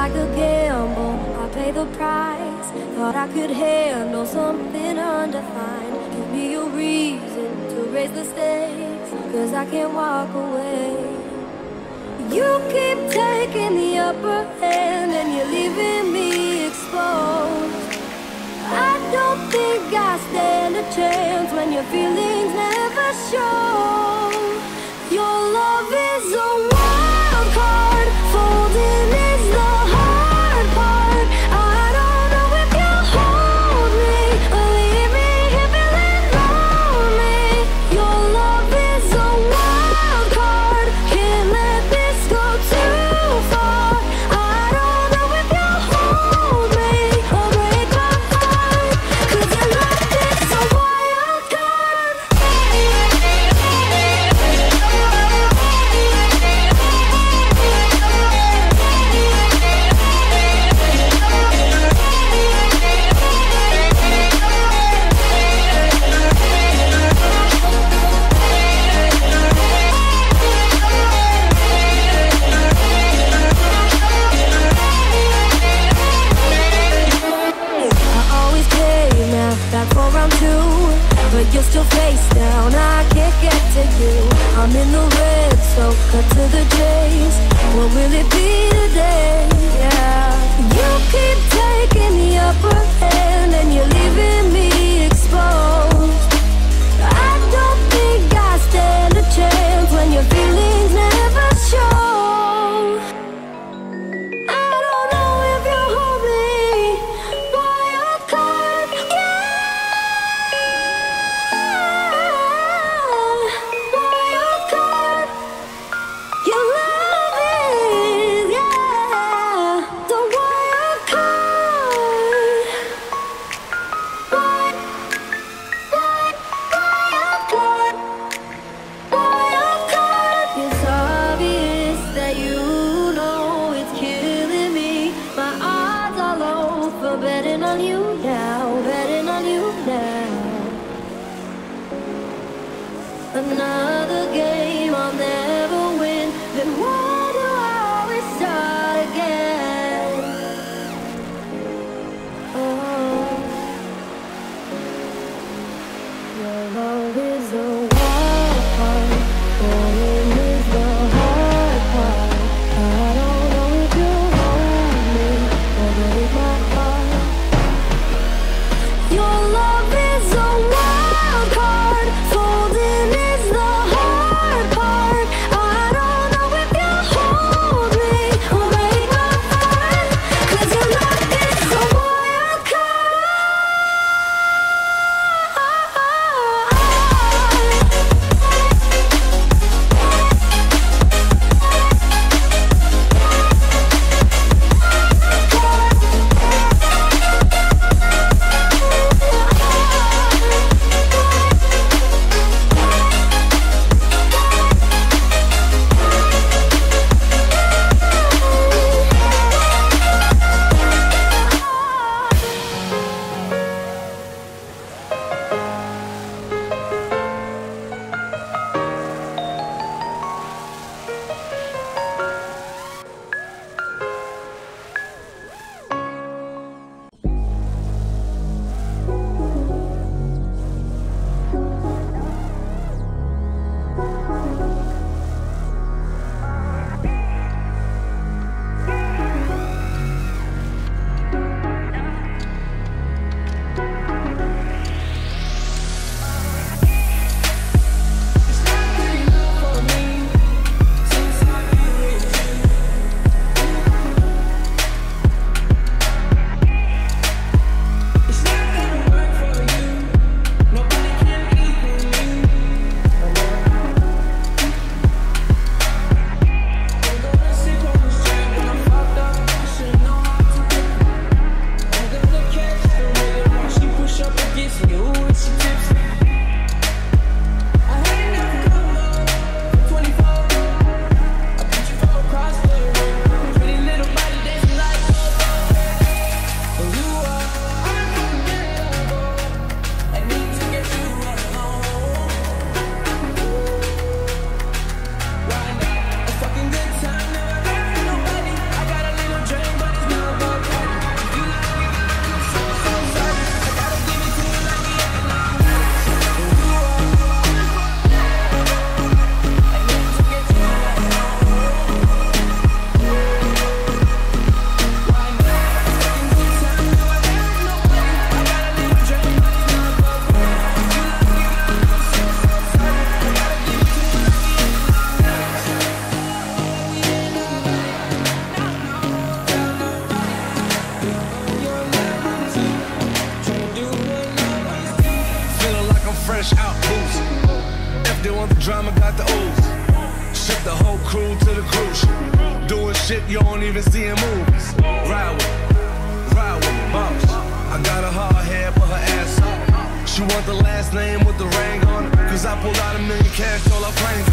like a gamble, I pay the price. Thought I could handle something undefined. Give me a reason to raise the stakes, cause I can't walk away. You keep taking the upper hand and you're leaving me exposed. I don't think I stand a chance when your feelings never show. Face down, I can't get to you. I'm in the red, so cut to the chase. What will it be today? Yeah. You keep taking the upper hand, and you're leaving me exposed. another game fresh out boots. If they want the drama, got the ooze. Ship the whole crew to the cruise. Doing shit you don't even see in movies. Ride with, ride with moms. I got a hard head, but her ass up. She want the last name with the ring on it. Cause I pulled out a million cash, all her planes